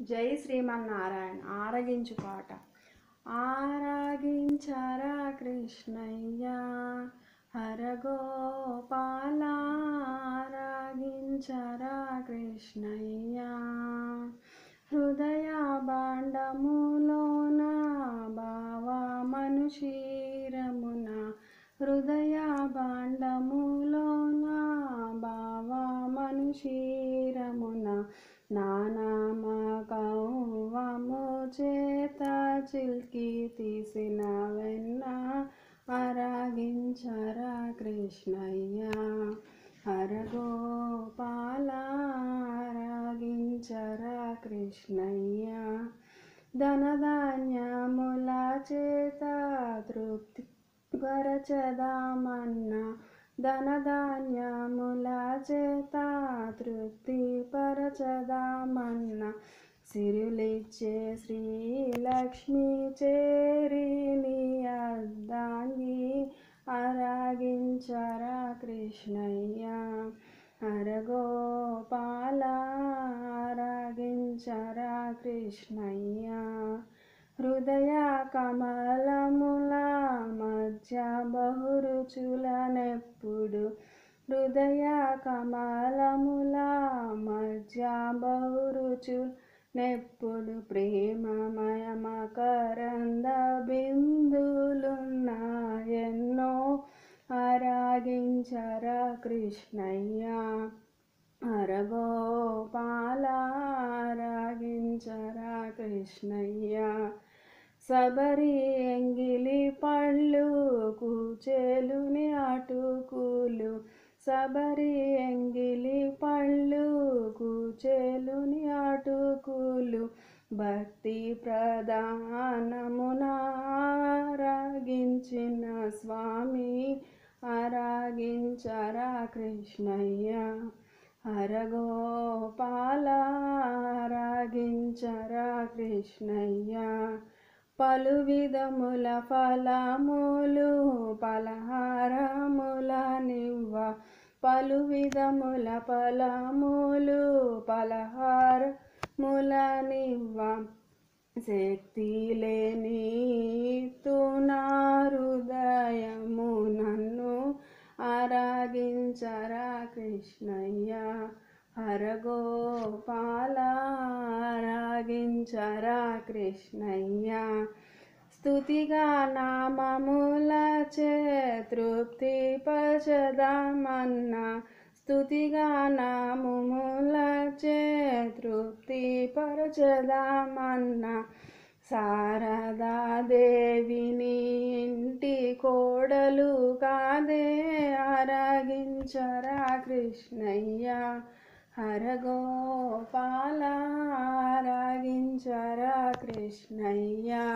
జై శ్రీమన్నారాయణ. ఆరగించు పాట. ఆరాగించరా కృష్ణయ్య. హరగోపాల ఆరాగించరా కృష్ణయ్య. హృదయ బాండములోన భావ మనుషీరమున. హృదయ బాండములోన భావ మనుషీరమున. నానా చిల్కి తీసిన వెన్న అరాగించరా కృష్ణయ్య. హరగోపాల అరాగించరా కృష్ణయ్య. ధనధాన్యముల చేత తృప్తి గరచదామన్న ధనధాన్యముల చేత తృప్తి పరచదామన్నా సిరులిచ్చే శ్రీలక్ష్మి చేరిని అద్దాంగి అరాగించరా కృష్ణయ్య. అరగోపాల అరాగించరా కృష్ణయ్య. హృదయ కమలముల మధ్య బహురుచులనెప్పుడు హృదయ కమలముల మధ్య బహురుచు నెప్పుడు ప్రేమమయమకరంద బిందులున్నాయెన్నో అరాగించరా కృష్ణయ్య. అరగోపాల అరాగించరా కృష్ణయ్య. సబరి ఎంగిలి పళ్ళు కూచేలుని అటుకులు. సబరి ఎంగిలి పళ్ళు కూచేలుని అటుకులు భక్తి ప్రధానమున రాగించిన స్వామి ఆరాగించరా కృష్ణయ్య. హరగోపాల రాగించరా కృష్ణయ్య. పలు విధముల ఫలములు పలహారములని పలు విధముల ఫలములు పలహారముల నివ్వ శక్తి లేని తునారుదయము నన్ను ఆరాగించరా కృష్ణయ్య. హరగోపాల ఆరాగించరా కృష్ణయ్య. స్తుతిగా నామముల చే తృప్తి పచదమన్న స్తుతిగా నామముల చే తృప్తి పరచదమన్న. శారదాదేవిని ఇంటి కోడలు కాదే అరగించరా కృష్ణయ్య. హరగోపాల అరగించరా కృష్ణయ్య.